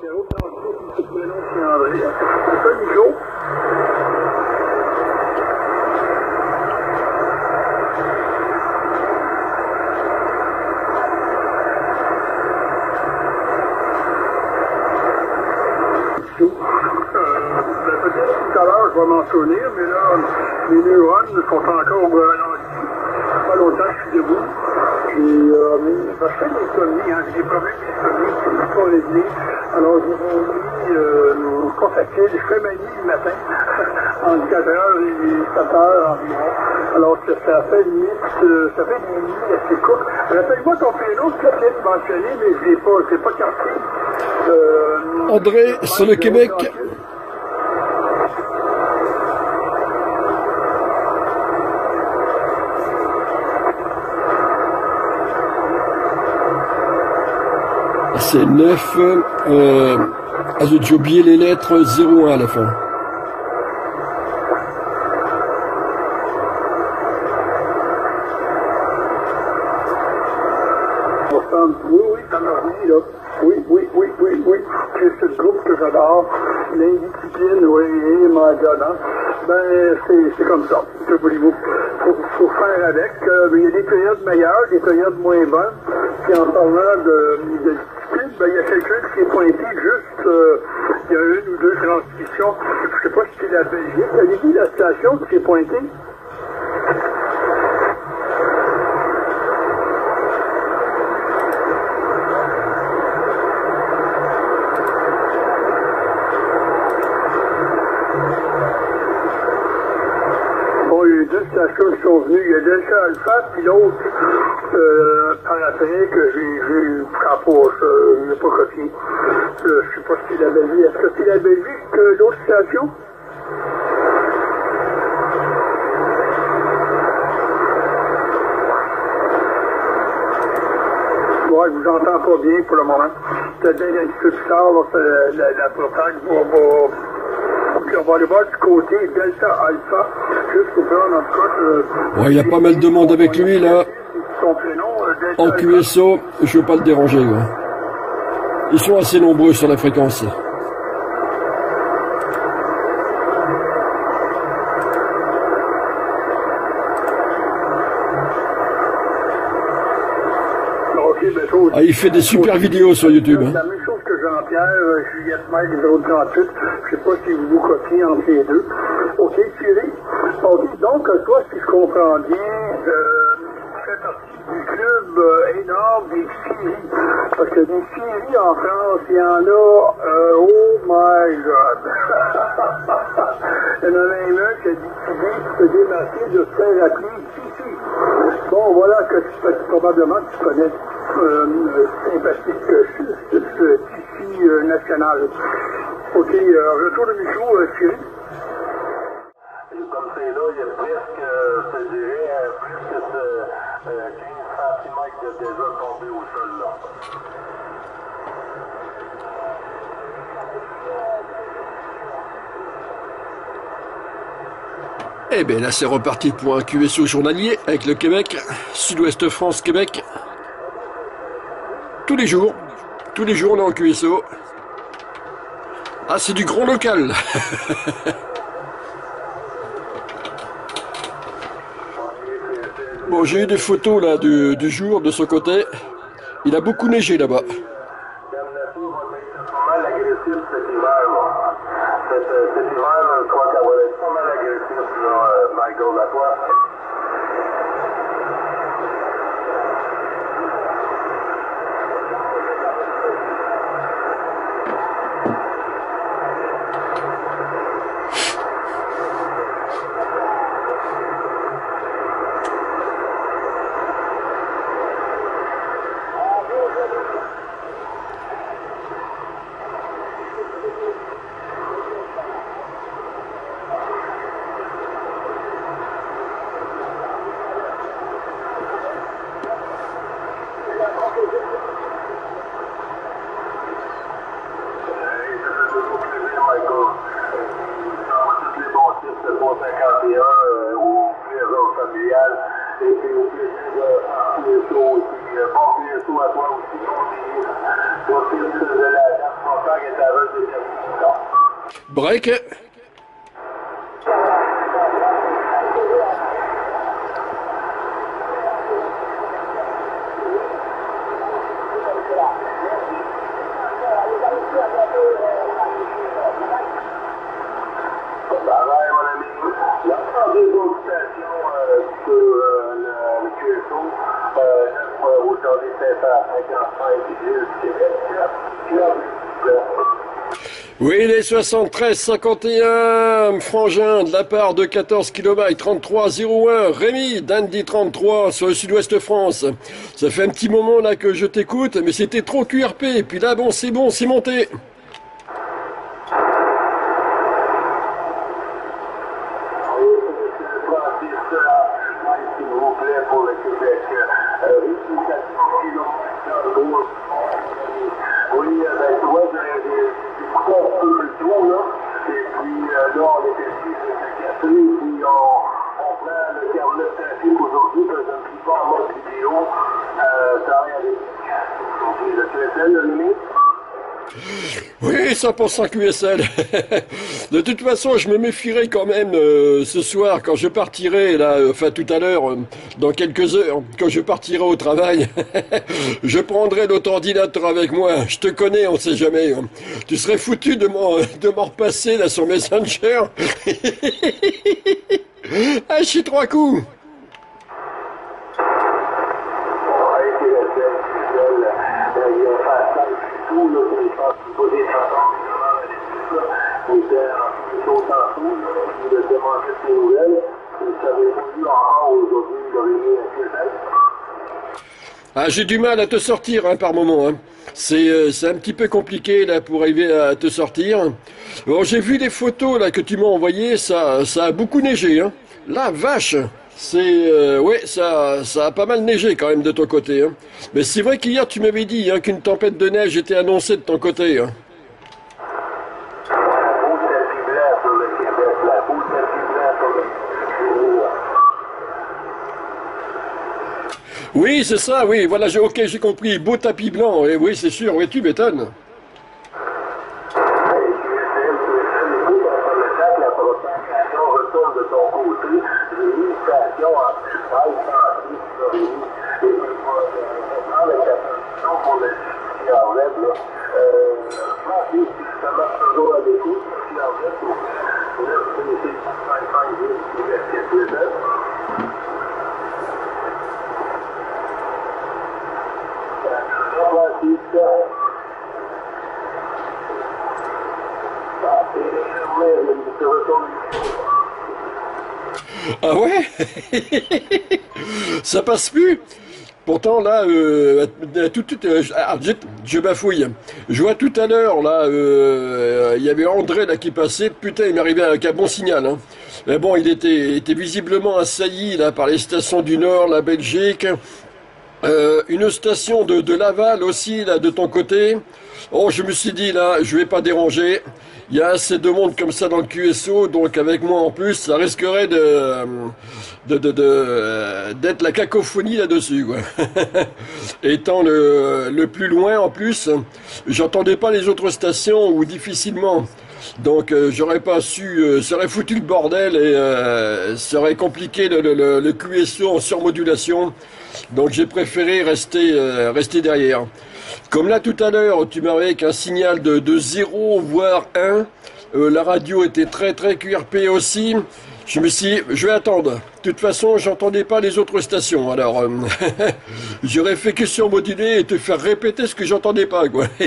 je vais m'en souvenir, mais là, mes neurones sont encore euh, pas longtemps que je suis debout. Et euh, fais des insomnie, hein, j'ai des problèmes d'insomnie, c'est pas réglé. Alors, je vais euh, contacter, je fais ma nuit le matin, entre 4h et 7h environ. Alors, que ça fait limite, euh, ça fait des nuits assez courtes. Rappelle-moi ton prénom, tu l'as peut-être mentionné, mais je ne l'ai pas, je l'ai pas capté. Euh, André, sur le Québec. C'est 9. Euh, ah, j'ai oublié les lettres 01 à la fin. Oui, oui, ça m'a revenu, là. Oui, oui, oui, oui, oui. C'est ce groupe que j'adore. L'indiscipline, oui, my God, hein. Ben, c'est comme ça. Que voulez-vous? Faut, faire avec. Euh, il y a des périodes meilleures, des périodes moins bonnes. Puis en parlant de ben, il y a quelqu'un qui s'est pointé juste, euh, il y a une ou deux transmissions. Je sais pas si c'est la Belgique. Avez-vous la station qui s'est pointée? Bon, il y a qui sont venues. Il y a Delta Alpha, puis l'autre, euh, par après, que j'ai, j'ai, pas, je n'ai pas copié. Euh, je sais pas si c'est la Belgique. Est-ce que c'est la Belgique, que l'autre station? Ouais, je vous entends pas bien pour le moment. C'est bien un petit peu plus tard, la, la, la va, va, Aller voir du côté Delta Alpha, jusqu'au plan, en tout cas. Ouais, il y a pas mal de monde avec lui là. Son prénom, euh, Delta En. QSO, je veux pas le déranger. ouais. Ils sont assez nombreux sur la fréquence. Ah, il fait des super vidéos sur YouTube. hein. La même chose que Jean-Pierre, Juliette Mike, 038. Je sais pas si vous vous copiez entre les deux. OK, Thierry. OK, donc, toi, si je comprends bien, euh, fais partie du club euh, énorme des séries. Parce que des séries en France, il y en a, euh, oh my God. il y en a même un qui a décidé de se démarquer de faire appeler. Bon, voilà que tu, probablement tu connais euh, euh, sympathique euh, ce, euh, national. OK, retour de micro, euh, Thierry. Comme c'est là, il y a presque, je te dirais, plus que ce, euh, 15 cm de déjà tombé au sol là. Eh bien là c'est reparti pour un QSO journalier avec le Québec, Sud-Ouest France, Québec. Tous les jours, tous les jours on est en QSO. Ah c'est du grand local. bon j'ai eu des photos là du, jour de son côté. Il a beaucoup neigé là-bas. Sur le, le QSO, notre aujourd'hui c'est à 55 du Québec, tu as Oui, les 73 51 frangin de la part de 14 km 33 01 Rémi d'Andy 33 sur le sud-ouest France. Ça fait un petit moment là que je t'écoute, mais c'était trop QRP. Puis là, bon, c'est bon, c'est monté. Francis, s'il vous plaît, pour le Québec. Euh, ici, 400 km Oui, ben, tu vois, j'ai écouté un peu le tout, là. Et puis, euh, là, on était ici, c'est cassé, puis on, on prend le 49 trafic aujourd'hui, parce que je ne suis pas en mode vidéo. Euh, ça n'a rien à dire. Le QSL, le limite. Oui, 100% QSL. de toute façon, je me méfierai quand même euh, ce soir quand je partirai, là, euh, enfin tout à l'heure, euh, dans quelques heures, quand je partirai au travail. je prendrai notre ordinateur avec moi. Je te connais, on sait jamais. hein. Tu serais foutu de m'en, de repasser là sur Messenger. ah, je suis trois coups le seul, c'est le seul. Euh, il y a un passage du tout, là, pour les faire poser sa tente, il était un peu chaud tantôt, là, Ah, j'ai du mal à te sortir hein, par moment. hein. C'est euh, c'est un petit peu compliqué là pour arriver à te sortir. Bon, j'ai vu des photos là que tu m'as envoyées, ça, ça a beaucoup neigé. Hein. La vache, c'est euh, ça, ça a pas mal neigé quand même de ton côté. Hein. Mais c'est vrai qu'hier tu m'avais dit hein, qu'une tempête de neige était annoncée de ton côté. Hein. La beau tapis blanc sur le Québec, la beau tapis blanc sur le Oui, c'est ça, oui, voilà, j'ai, ok, j'ai compris. Beau tapis blanc, et oui, c'est sûr, oui, tu m'étonnes. Hey, QSL, QSL, écoute, on fait le temps que la propagation retourne de ton côté. J'ai mis une station en plus basse, en plus, sur les lignes. Et puis, on va prendre la captation pour le qui enlève, là. Euh, Francis, si ça marche toujours à l'écoute, qui enlève, là, c'est 55 000 Québec, QSL. Francis, ah, c'est ouais, je retourne. Ah ouais? Ça passe plus? Pourtant là, euh, tout, tout, euh, je- ah, je bafouille. Je vois tout à l'heure là, euh, il y avait André là qui passait. Putain, il m'arrivait avec un bon signal. Hein. Mais bon, il était, était visiblement assailli là par les stations du Nord, la Belgique. Euh, une station de, de Laval aussi, là, de ton côté. Oh, je me suis dit, là, je vais pas déranger. Il y a assez de monde comme ça dans le QSO, donc avec moi en plus, ça risquerait de, euh, d'être la cacophonie là-dessus, quoi. Étant le, le plus loin en plus, j'entendais pas les autres stations ou difficilement. Donc euh, j'aurais pas su, euh, ça foutu le bordel et euh, ça aurait compliqué le, QSO en surmodulation. Donc j'ai préféré rester, euh, rester derrière. Comme là tout à l'heure, tu m'avais avec un signal de, de 0 voire 1. Euh, la radio était très très QRP aussi. Je me suis dit, je vais attendre. De toute façon, j'entendais pas les autres stations. Alors, euh, j'aurais fait que surmoduler et te faire répéter ce que j'entendais pas, quoi.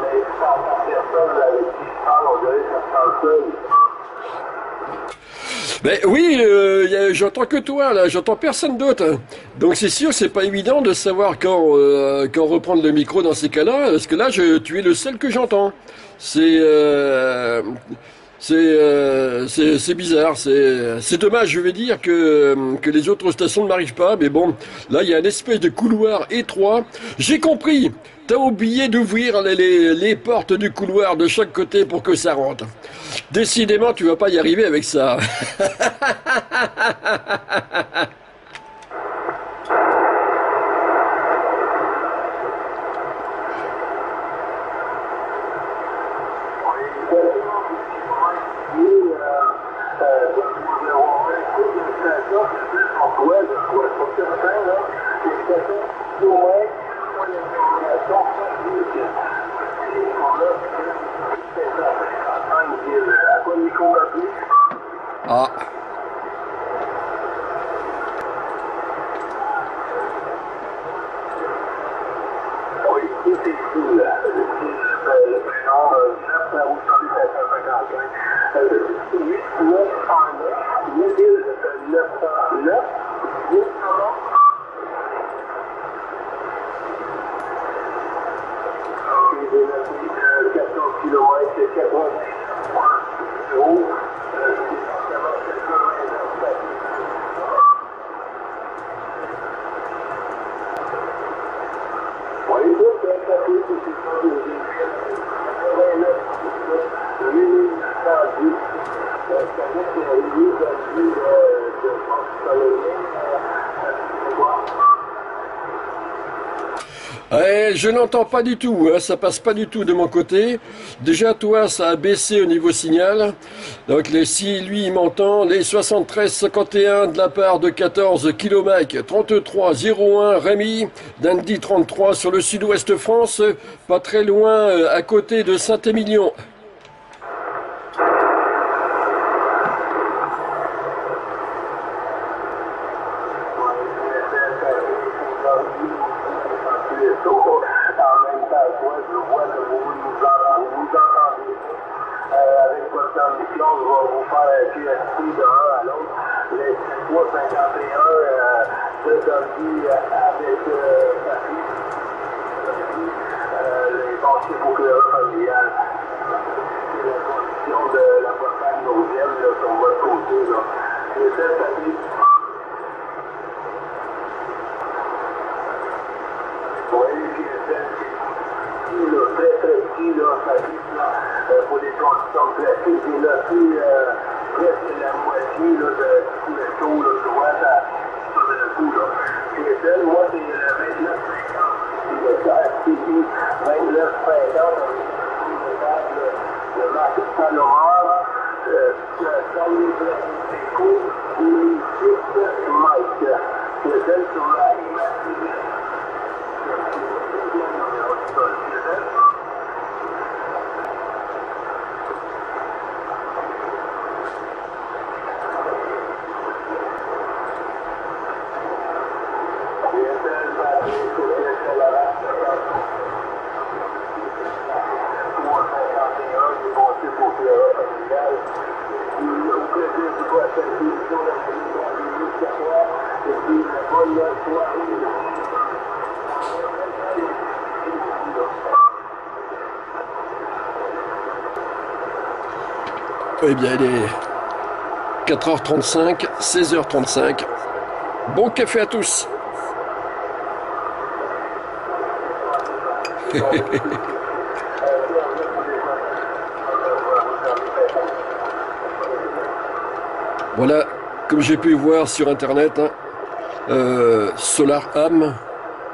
Mais par personne avec qui je parle, on dirait que ça se parle seul. Ben oui, euh, j'entends que toi là, j'entends personne d'autre. Donc c'est sûr, c'est pas évident de savoir quand euh, quand reprendre le micro dans ces cas-là, parce que là, je, tu es le seul que j'entends. C'est euh, C'est euh, bizarre, c'est c'est dommage, je vais dire que que les autres stations ne m'arrivent pas, mais bon, là il y a une espèce de couloir étroit. J'ai compris. T'as oublié d'ouvrir les, les, les portes du couloir de chaque côté pour que ça rentre. Décidément, tu vas pas y arriver avec ça. Ah. Oui, tout est fou, là. Le prénom, 9 août 1755. 8, 9, 109, 8909, 8, 14 km, 80 euros. Oui, tout est tapé, tout est tapé. 89, 1810. Ça veut dire qu'il y a eu de vie de France Ouais, je n'entends pas du tout, hein, ça passe pas du tout de mon côté. Déjà, toi, ça a baissé au niveau signal. Donc, les, si lui, il m'entend, les 73-51 de la part de 14 km 33-01 Rémi, d'Andy 33 sur le sud-ouest France, pas très loin, euh, à côté de Saint-Émilion. En même temps, toi, je vois que vous nous en- vous vous entendez. Euh, avec votre ambition, je vais vous faire un PSP de un à l'autre. Les 351 euh, de Dundee euh, avec euh, Paris. Euh, les banquiers pour le familial. De la sur votre côté. Là. Ça, ça fait Oui, puis c'est petit, là, très très petit, là, ça dit, là, euh, pour des conditions classiques, et là, puis, euh, presque la moitié, là, de tout le taux, là, je vois, ça, ça fait le coup, là. Puis, celle, moi, c'est le 29,50. C'est le KFTP 29,50 avec le table de Marc Salomon, euh, dans les échos, les 6 Mike. C'est celle sur la image Eh bien, il est 4h35, 16h35. Bon café à tous. Voilà, comme j'ai pu voir sur internet, hein, euh, Solar Am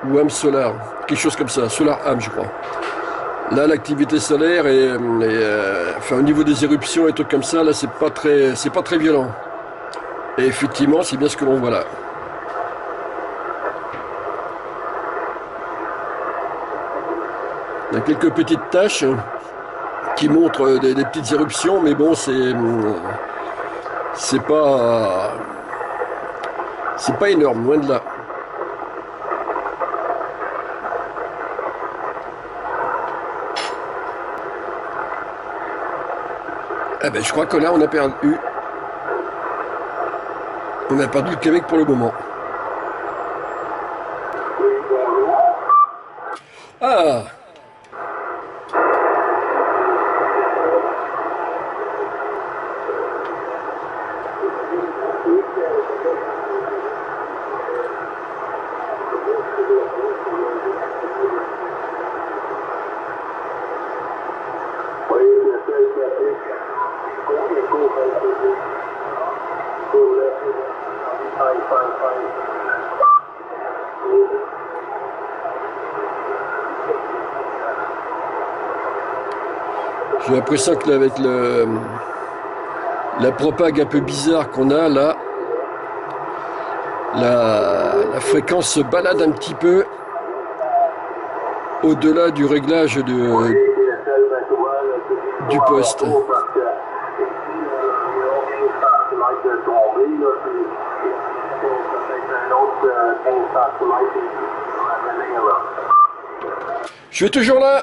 ou Am Solar, quelque chose comme ça, Solar Am je crois. Là, l'activité solaire et, enfin, au niveau des éruptions et trucs comme ça, là, c'est pas très, pas très violent. Et effectivement, c'est bien ce que l'on voit là. Il y a quelques petites taches qui montrent des petites éruptions, mais bon, c'est, c'est pas, c'est pas énorme, loin de là. Ah ben, je crois que là, on a perdu. On a perdu le Québec pour le moment. Ah après ça, avec le, la propague un peu bizarre qu'on a là, la, la, fréquence se balade un petit peu au-delà du réglage de, du poste. Je suis toujours là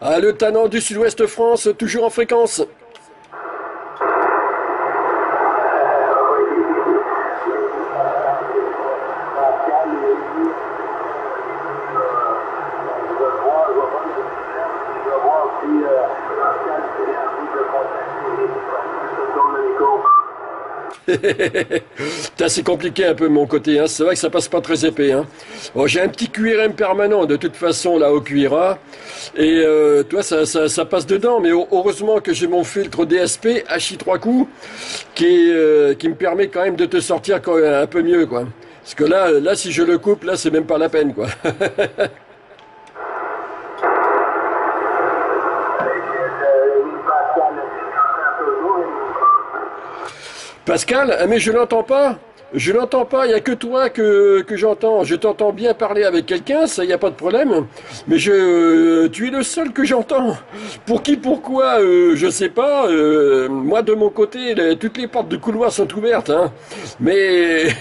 Ah, le Tanant du Sud-Ouest France, toujours en fréquence. Pascal, il dit, je vais voir, je vais voir, je vais voir si euh, Pascal fait un peu de contacter Domenico. Putain, c'est compliqué un peu mon côté, hein. c'est vrai que ça passe pas très épais. Hein. Bon, j'ai un petit QRM permanent de toute façon là au QRA, et euh, toi ça, ça, ça passe dedans, mais heu- heureusement que j'ai mon filtre DSP HI3 coups qui, est, euh, qui me permet quand même de te sortir quand un peu mieux quoi. Parce que là, là si je le coupe, là c'est même pas la peine quoi. Pascal, ah, mais je l'entends pas. Je l'entends pas, il n'y a que toi que, que j'entends. Je t'entends bien parler avec quelqu'un, ça, il n'y a pas de problème. Mais je, euh, tu es le seul que j'entends. Pour qui, pourquoi, euh, je sais pas. Euh, moi, de mon côté, toutes les portes du couloir sont ouvertes. Hein. Mais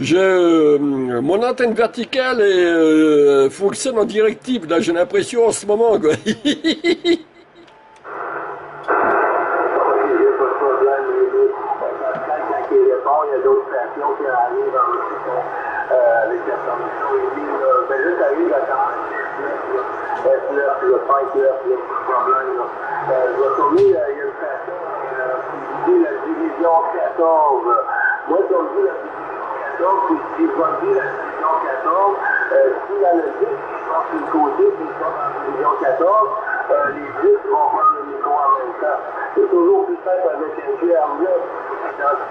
je, euh, mon antenne verticale fonctionne en directive. Là, j'ai l'impression en ce moment. Ok, il n'y a pas de problème. mais Pascal, quand il répond, il y a d'autres stations qui arrivent en aussi euh, avec la permission. Il dit, là, ben là, t'arrives à 46 S9, là, 5 là, il n'y a pas de problème. Là. Euh, je il y a une station euh, qui dit la division 14. Moi, je dis la division 14, puis si je la division 14, euh, si y en a 10 qui sont sur le côté, dans la division 14, euh, les 10 vont prendre le micro en même temps. C'est toujours plus simple avec un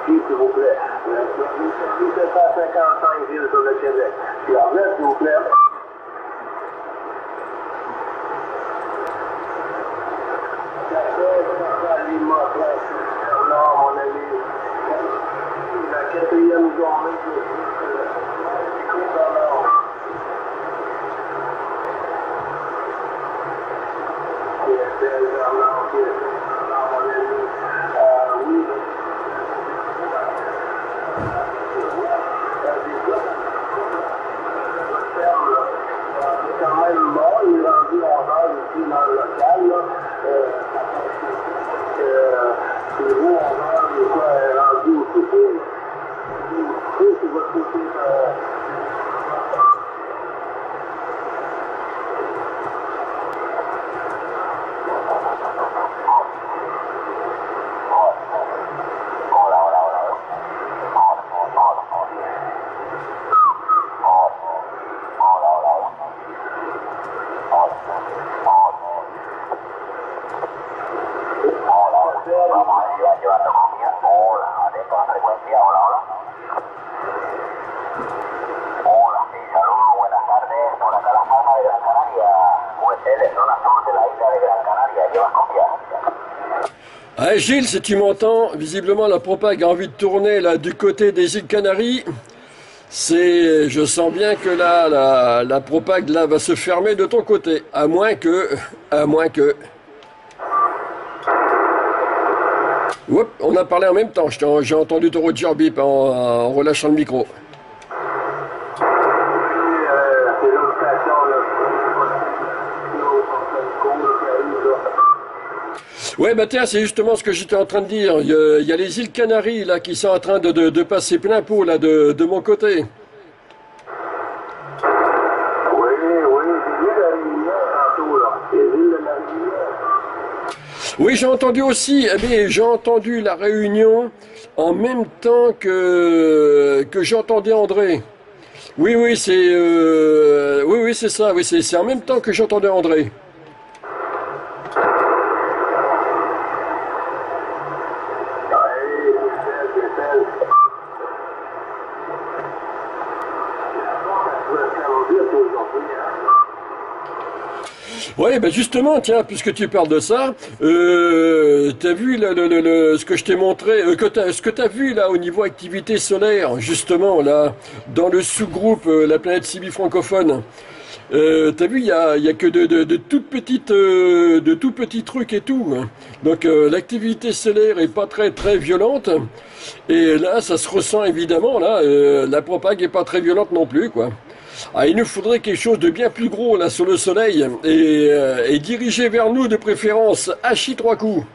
s'il vous plaît. 755 villes sur le Québec. S'il vous plaît. Non, mon ami. La quatrième journée de oui. C'est quand même bon, il est rendu 11 heures ici dans le local. Là. Euh, euh, c'est vous, 11 heures, il est quoi, rendu au souper. Oui, c'est votre souper. Euh, llevando comida. Hola, atento a la frecuencia. Hola, hola. Hola, sí, saludos, buenas tardes. Por acá Las Palmas de Gran Canaria. USL, zona sur de la isla de Gran Canaria. ¿Llevas copia? Ah, Gilles, si tu m'entends, visiblement la propague a envie de tourner là du côté des îles Canaries. C'est, je sens bien que là, la, la propague là va se fermer de ton côté, à moins que, à moins que. On a parlé en même temps. J'ai entendu ton Bip en relâchant le micro. Puis, euh, c'est l'autre station, là. Ouais, bah tiens, c'est justement ce que j'étais en train de dire. Il y, a, il y a les îles Canaries là qui sont en train de, de- de passer plein pot là de, de mon côté. Oui, oui, j'ai entendu aussi, eh j'ai entendu la réunion en même temps que, que j'entendais André. Oui, oui, c'est euh, oui, oui, c'est ça, oui, c'est c'est en même temps que j'entendais André. Hey, Michel, Michel. Je vais faire en dire aujourd'hui, hein. Oui, ben justement, tiens, puisque tu parles de ça, euh, t'as vu le, le- le- ce que je t'ai montré, euh, que t'as- ce que t'as vu là au niveau activité solaire, justement là, dans le sous-groupe euh, La planète Sibi francophone. Euh, t'as vu, il y a, y a que de, de, toutes petites, euh, de tout petits trucs et tout. hein. Donc euh, l'activité solaire est pas très très violente. Et là, ça se ressent évidemment. Là, la propague est pas très violente non plus, quoi. Ah, il nous faudrait quelque chose de bien plus gros là sur le soleil et, euh, dirigé vers nous de préférence. Hachi trois coups.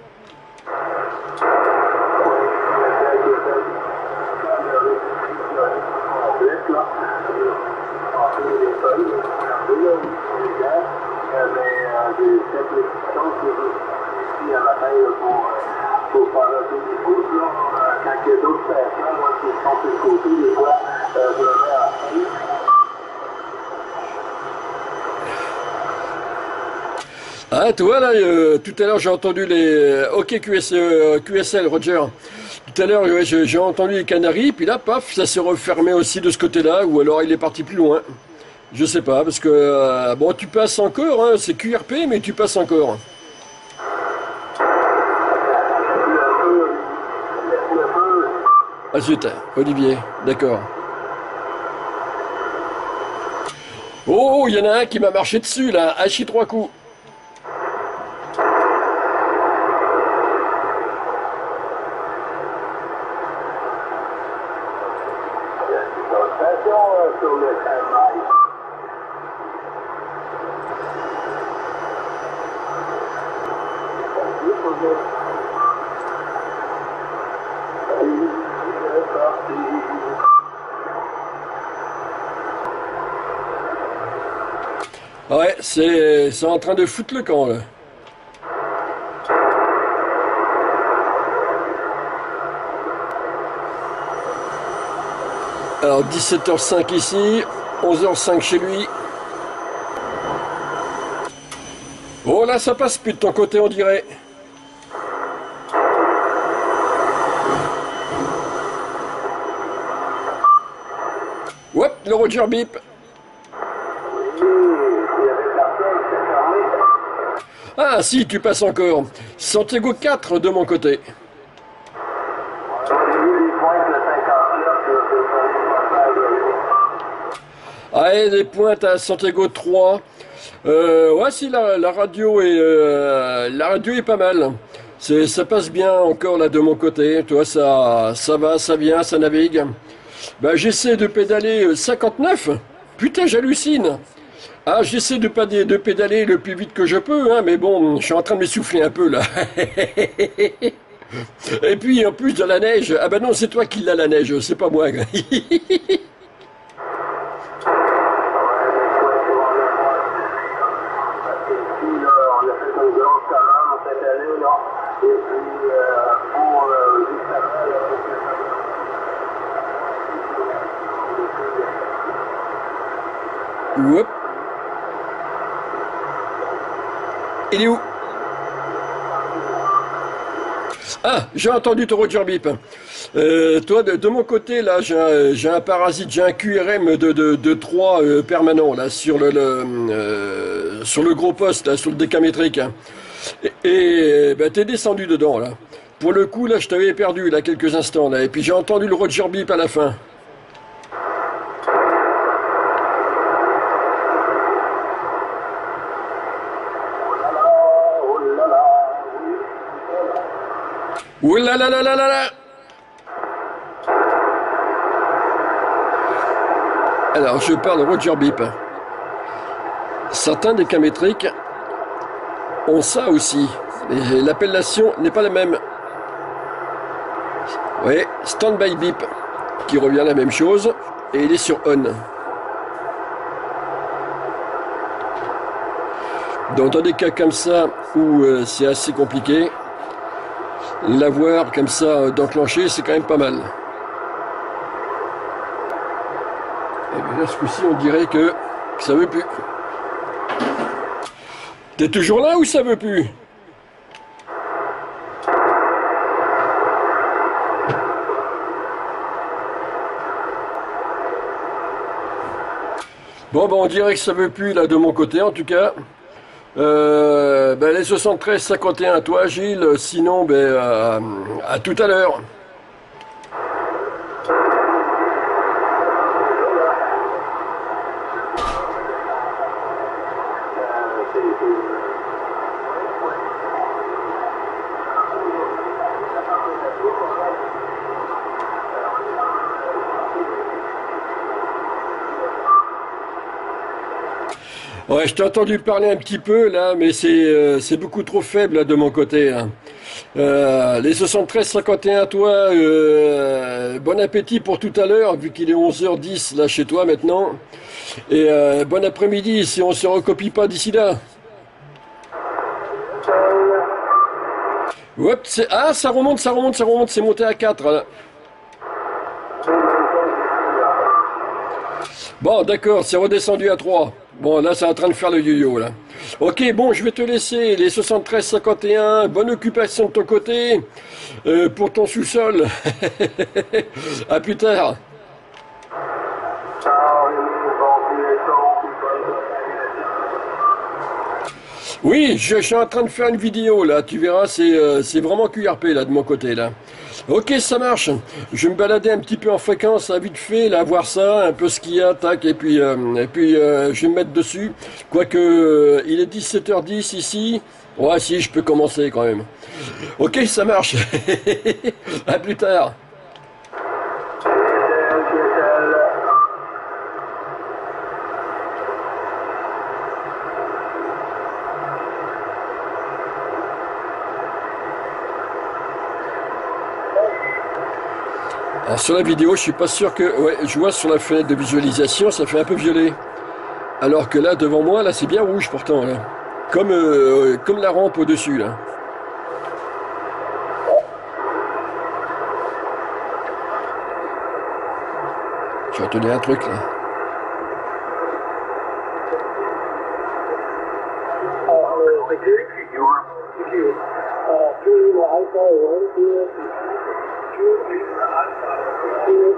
Ah, tu vois là, euh, tout à l'heure j'ai entendu les. Ok, QS, euh, QSL, Roger. Tout à l'heure, j'ai entendu les Canaries, puis là, paf, ça s'est refermé aussi de ce côté-là, ou alors il est parti plus loin. Je sais pas, parce que. euh, bon, tu passes encore, hein, c'est QRP, mais tu passes encore. Ah zut, Olivier, d'accord. Oh, il y en a un qui m'a marché dessus là, hachi trois coups. Ouais, c'est en train de foutre le camp là. Alors 17h05 ici, 11h05 chez lui. Oh là, ça passe plus de ton côté, on dirait. Hop, le Roger Bip. Ah si, tu passes encore. Santiago 4 de mon côté. Et des pointes à Santiago 3. Euh, ouais, si la, radio est euh, la radio est pas mal. Ça passe bien encore là de mon côté. Toi, ça ça va, ça vient, ça navigue. Bah, j'essaie de pédaler euh, 59. Putain, j'hallucine. Ah, j'essaie de, pas- de pédaler le plus vite que je peux, hein, mais bon, je suis en train de m'essouffler un peu là. Et puis en plus de la neige, ah bah non, c'est toi qui l'as la neige, c'est pas moi. Puis, là, on a fait une grosse commande cette année, là. Et puis, euh, pour, euh, justement, là, pour que Oup. Il est où Ah, j'ai entendu ton Roger Bip. Euh, toi, de, mon côté, là, j'ai un, parasite, j'ai un QRM de, de, de 3 euh, permanent, là, sur le, le, euh, sur le gros poste, sur le décamétrique. hein. Et, et ben, t'es descendu dedans, là. Pour le coup, là, je t'avais perdu, là, quelques instants, là. Et puis j'ai entendu le Roger Bip à la fin. Alors, je parle de Roger Beep. Certains des cas métriques ont ça aussi. L'appellation n'est pas la même. Oui, Standby Beep, qui revient à la même chose, et il est sur On. Donc dans des cas comme ça, où euh, c'est assez compliqué, l'avoir comme ça euh, d'enclencher, c'est quand même pas mal. Et bien là, ce coup-ci, on dirait que, que ça veut plus. T'es toujours là ou ça veut plus? Bon, ben on dirait que ça veut plus là de mon côté en tout cas. Euh, ben, les 73 51 à toi Gilles, sinon ben, à tout à l'heure. Je t'ai entendu parler un petit peu là, mais c'est euh, beaucoup trop faible de mon côté. hein. Euh, les 73-51, toi, euh, bon appétit pour tout à l'heure, vu qu'il est 11h10 là chez toi maintenant. Et bon après-midi si on se recopie pas d'ici là. Ah, ça remonte, ça remonte, ça remonte, c'est monté à 4. là. Bon, d'accord, c'est redescendu à 3. Bon, là, c'est en train de faire le yo-yo. Ok, bon, je vais te laisser les 73-51. Bonne occupation de ton côté euh, pour ton sous-sol. à plus tard. Oui, je, suis en train de faire une vidéo, là. Tu verras, c'est euh, vraiment QRP, là, de mon côté. Ok, ça marche. Je vais me balader un petit peu en fréquence, à vite fait, là, voir ça, un peu ce qu'il y a, tac, et puis, euh, puis euh, je vais me mettre dessus. Quoique, euh, il est 17h10 ici. Ouais, si, je peux commencer quand même. Ok, ça marche. à plus tard. Alors sur la vidéo, je suis pas sûr que... Ouais, je vois sur la fenêtre de visualisation, ça fait un peu violet. Alors que là, devant moi, là, c'est bien rouge pourtant. Comme, euh, comme la rampe au-dessus, là. Je vais un truc, là.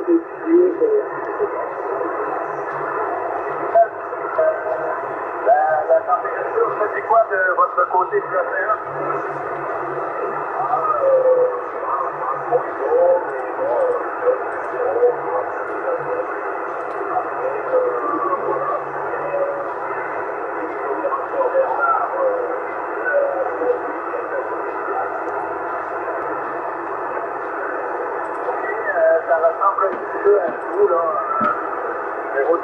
La, température, c'est quoi de votre côté de l'océan? Euh, ça ressemble un petit peu à tout, là.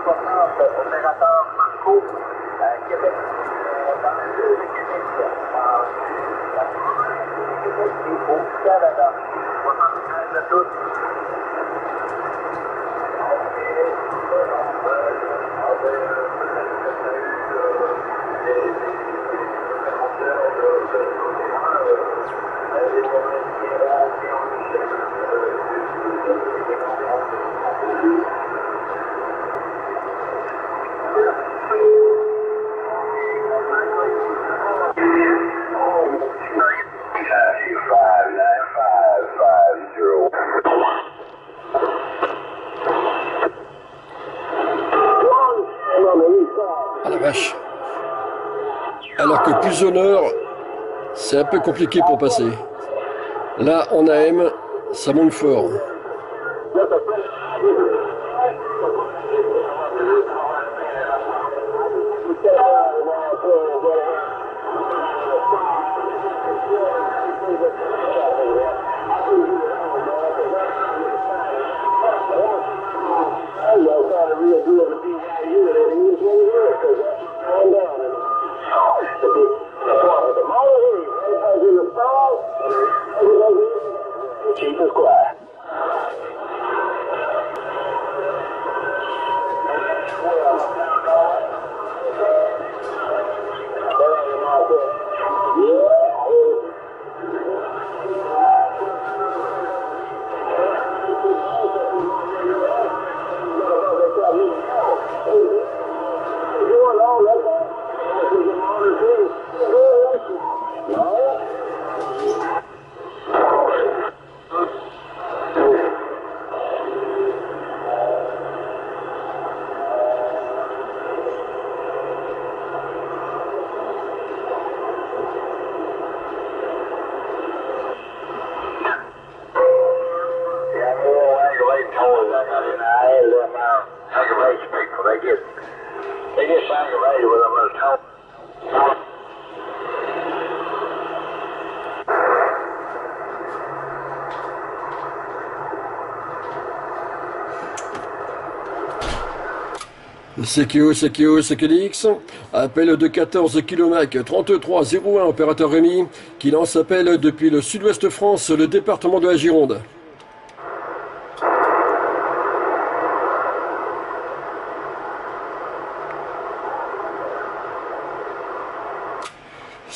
hein. transporteur, opérateur Marco, euh, Québec, euh, dans de Québec, dans la et Canada. 75 à tous. Peu compliqué pour passer. Là, en AM, ça monte fort. CQO, CQO, CQDX, appel de 14 km 3301, opérateur Rémi, qui lance appel depuis le sud-ouest France, le département de la Gironde.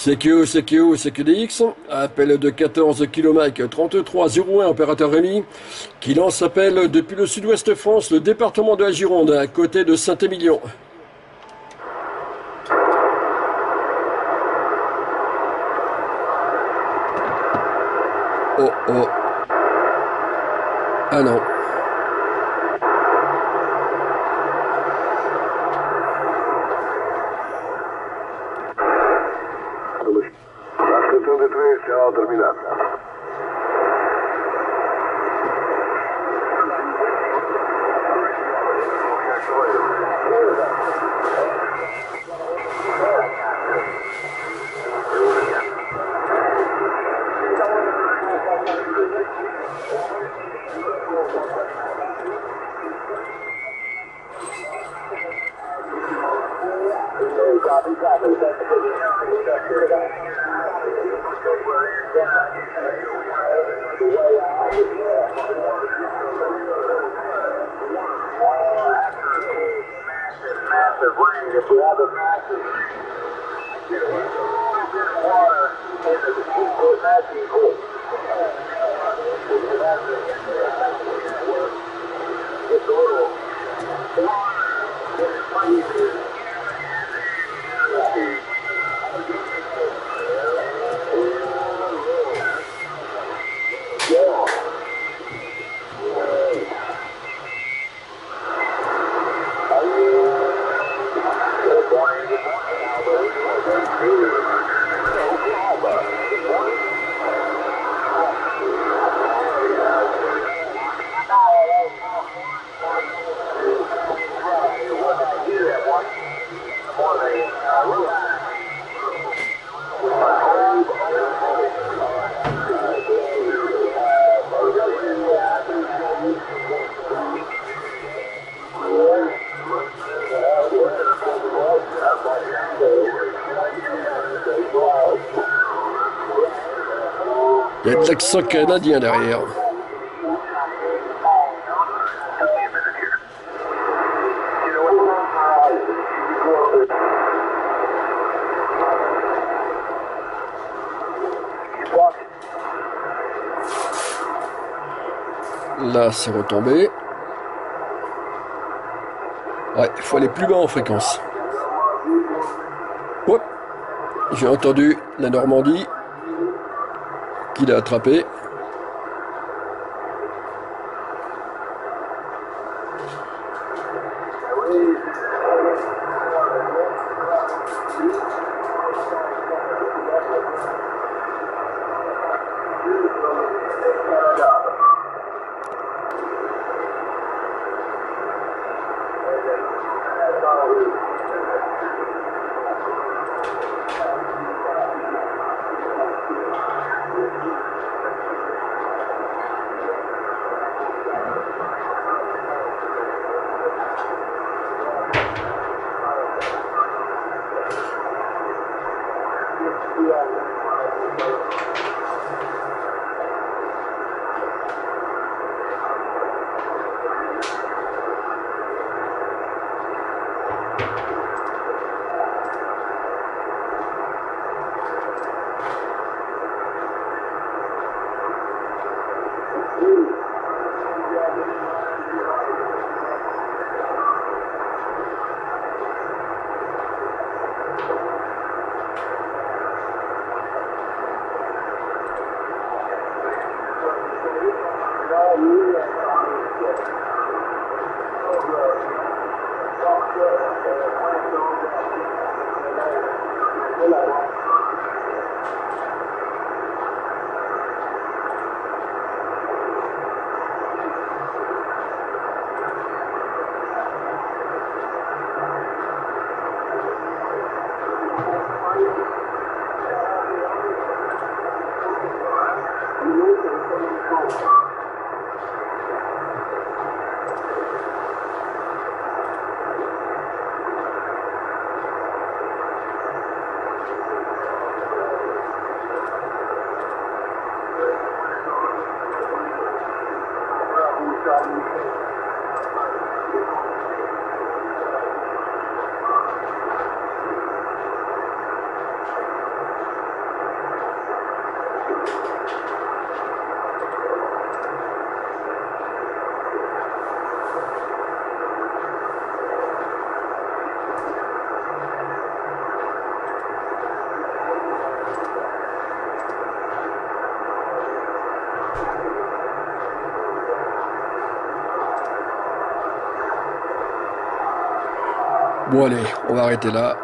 CQO, CQO, CQDX, appel de 14 km 3301, opérateur Rémi, qui lance appel depuis le sud-ouest France, le département de la Gironde, à côté de Saint-Émilion. Oh oh. Ah non. L'accent canadien derrière. Là, c'est retombé. Ouais, il faut aller plus bas en fréquence. J'ai entendu la Normandie qu'il a attrapé. Bon allez, on va arrêter là.